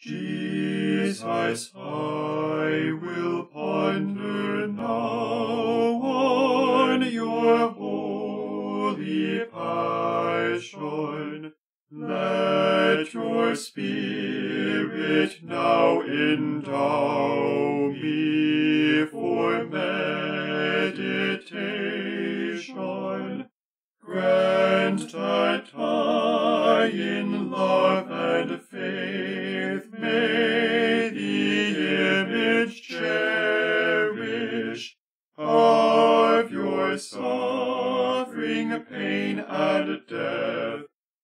Jesus, I will ponder now on your holy passion. Let your spirit now endow me for meditation. Grant that I in love and may the image cherish of your suffering, pain, and death,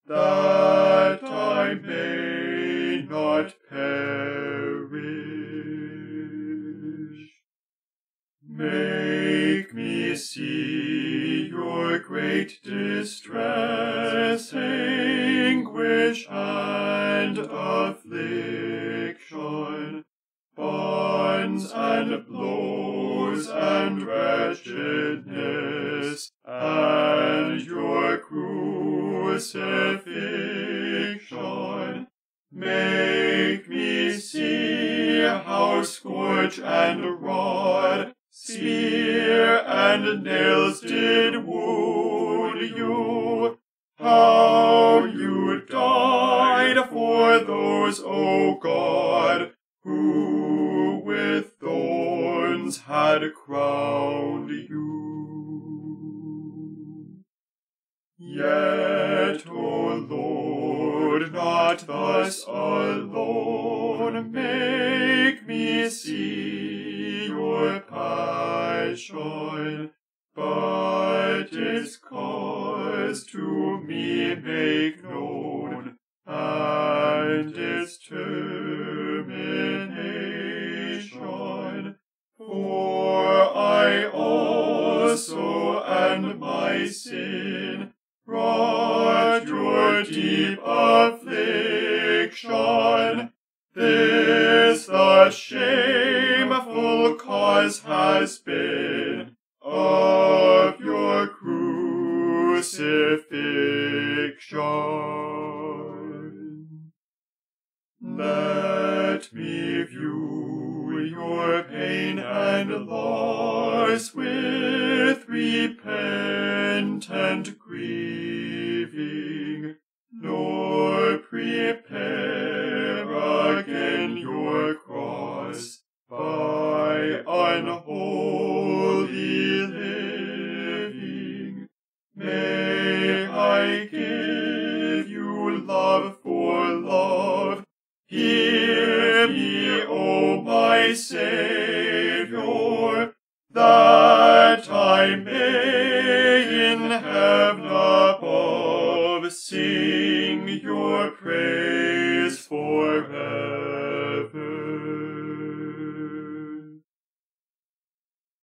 that I may not perish. Make me see your great distress, anguish, and affliction, bonds and blows and wretchedness, and your crucifixion. Make me see how scourge and rod, spear and nails did wound you, how you died for those, O God, who with thorns had crowned you. Yet, O Lord, not thus alone, make me see your passion, but its cause to me make known, and its sin brought your deep affliction. This the shameful cause has been of your crucifixion. Let me view your pain and loss with repentant grieving, nor prepare again your cross by unholy living. May I give you love for love. Hear me, O my Savior, that I may